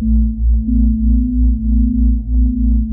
Thank you.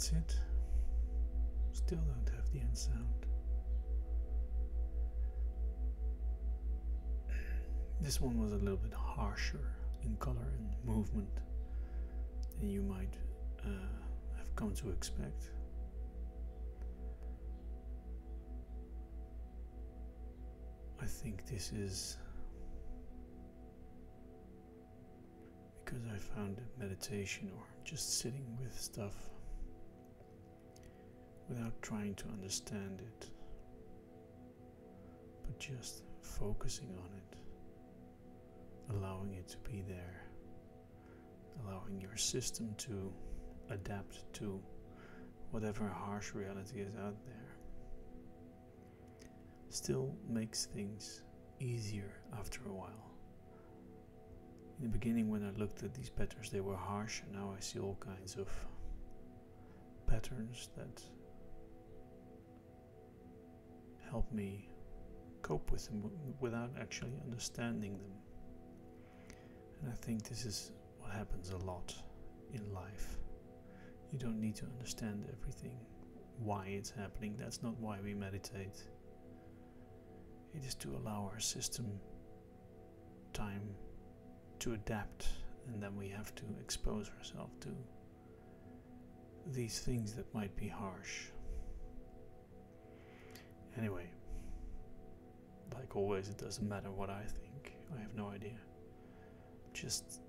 That's it. Still don't have the end sound. This one was a little bit harsher in color and movement than you might uh, have come to expect. I think this is because I found meditation or just sitting with stuff without trying to understand it, but just focusing on it, allowing it to be there, allowing your system to adapt to whatever harsh reality is out there, still makes things easier after a while. In the beginning, when I looked at these patterns, they were harsh, and now I see all kinds of patterns that help me cope with them without actually understanding them. And I think this is what happens a lot in life. You don't need to understand everything, why it's happening. That's not why we meditate. It is to allow our system time to adapt, and then we have to expose ourselves to these things that might be harsh. Anyway, like always, it doesn't matter what I think, I have no idea. Just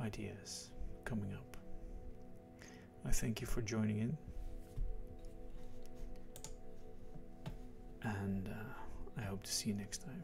ideas coming up. I thank you for joining in. And uh, I hope to see you next time.